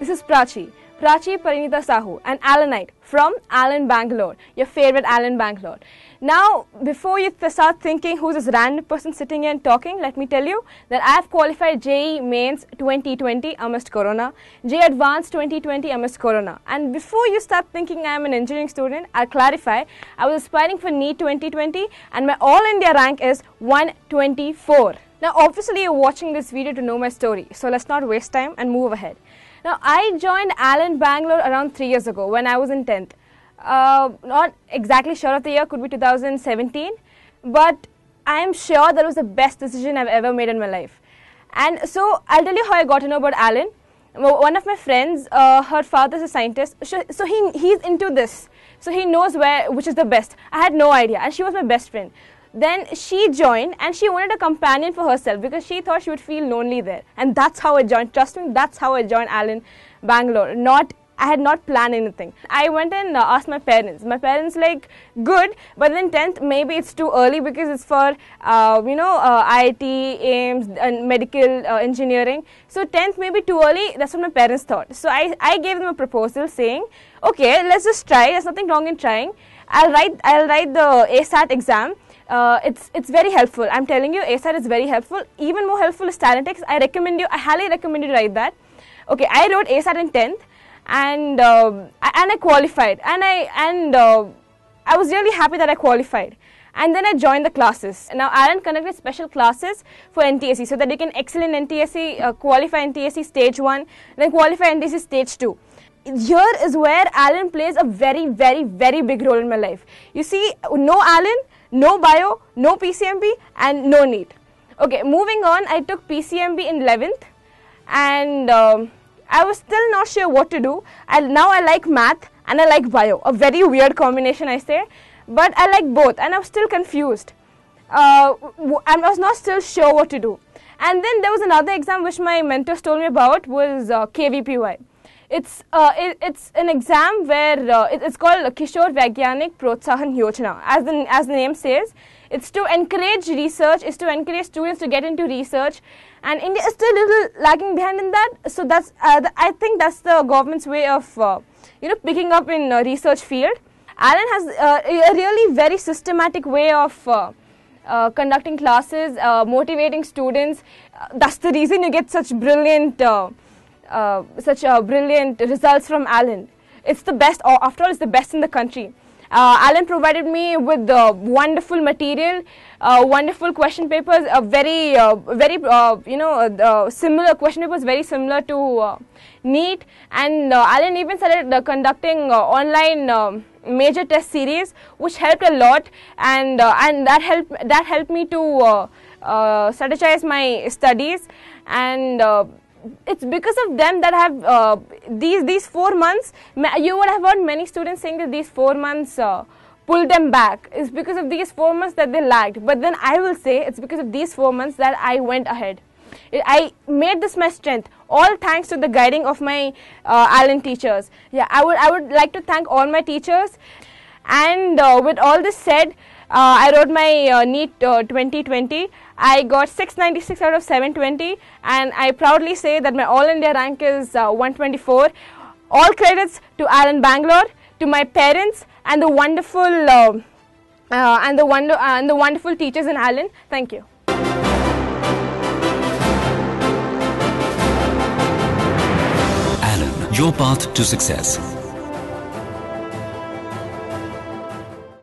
Prachi. Prachi Parinita Sahoo, an Allenite from Allen Bangalore, your favorite Allen Bangalore. Now, before you start thinking who's this random person sitting here and talking, let me tell you that I have qualified JEE Mains 2020 amidst Corona, JEE Advanced 2020 amidst Corona. And before you start thinking I am an engineering student, I'll clarify I was aspiring for NEET 2020 and my All India rank is 124. Now, obviously, you're watching this video to know my story, so let's not waste time and move ahead. Now, I joined Allen Bangalore around three years ago when I was in 10th. Uh, not exactly sure of the year, could be 2017, but I am sure that was the best decision I've ever made in my life. And so, I'll tell you how I got to know about. Well, One of my friends, uh, her father's a scientist, so so he, he's into this. So he knows where which is the best. I had no idea, and she was my best friend. Then she joined and she wanted a companion for herself because she thought she would feel lonely there. And that's how I joined. Trust me, that's how I joined Allen Bangalore. Not I had not planned anything. I went and uh, asked my parents. My parents like good, but then 10th maybe it's too early because it's for uh, you know uh, IIT, AIIMS, and medical uh, engineering. So 10th maybe too early. That's what my parents thought. So I I gave them a proposal saying, okay, let's just try. There's nothing wrong in trying. I'll write I'll write the ASAT exam. Uh, it's it's very helpful. I'm telling you, ASAT is very helpful. Even more helpful is TALLENTEX. I recommend you. I highly recommend you to write that. Okay, I wrote ASAT in 10th, and uh, and I qualified, and I and uh, I was really happy that I qualified. And then I joined the classes. Now, Allen conducted special classes for NTSE so that you can excel in NTSE, uh, qualify NTSE stage 1, then qualify NTSE stage 2 here is where Allen plays a very, very, very big role in my life. You see, no Allen, no bio, no PCMB, and no NEET. Okay, moving on, I took PCMB in 11th, and um, I was still not sure what to do. And now I like math and I like bio. A very weird combination, I say, but I like both, and I was still confused. Uh, I was not still sure what to do. And then there was another exam which my mentors told me about was uh, KVPY. It's uh, it, it's an exam where uh, it, it's called Kishore Vaigyanik Protsahan Yojana. As the as the name says, it's to encourage research. It's to encourage students to get into research, and India is still a little lagging behind in that. So that's uh, the, I think that's the government's way of uh, you know picking up in uh, research field. Allen has uh, a really very systematic way of. Uh, conducting classes, uh, motivating students. Uh, that's the reason you get such brilliant uh, uh, such uh, brilliant results from Allen. It's the best, or after all, it's the best in the country. Uh, Allen provided me with uh, wonderful material, uh, wonderful question papers, uh, very, uh, very, uh, you know, uh, similar question papers, very similar to uh, NEET. And uh, Allen even started uh, conducting uh, online major test series, which helped a lot, and uh, and that helped that helped me to uh, uh, strategize my studies and. It's because of them that have uh, these these four months. You would have heard many students saying that these four months uh, pulled them back. It's because of these four months that they lagged. But then I will say it's because of these four months that I went ahead. I made this my strength, all thanks to the guiding of my uh, Allen teachers. Yeah, I would I would like to thank all my teachers. And uh, with all this said, I wrote my uh, NEET uh, 2020. I got 696 out of 720, and I proudly say that my All India rank is uh, 124. All credits to Allen Bangalore, to my parents, and the wonderful uh, uh, and the wonder uh, and the wonderful teachers in Allen. Thank you. Allen, your path to success.